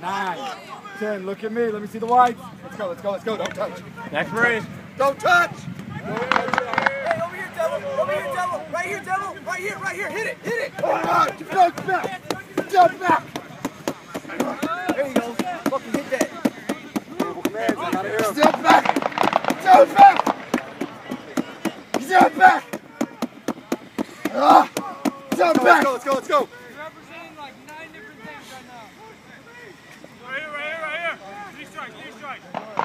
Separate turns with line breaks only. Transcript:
Nine, ten. Look at me. Let me see the whites. Let's go. Let's go. Let's go. Don't touch. Next breeze. Don't touch.
Hey, over here, devil. Over here, devil. Right here, devil. Right here, right here. Hit it. Hit it.
Hold on. Jump back. Jump back.
There you go. Fucking hit that.
Jump back. Jump back. Jump back. Ah, let's, go, let's go,
let's go, let's go. You're
representing like nine different things right now. Right here, right here, right here. Knee strike, knee strike.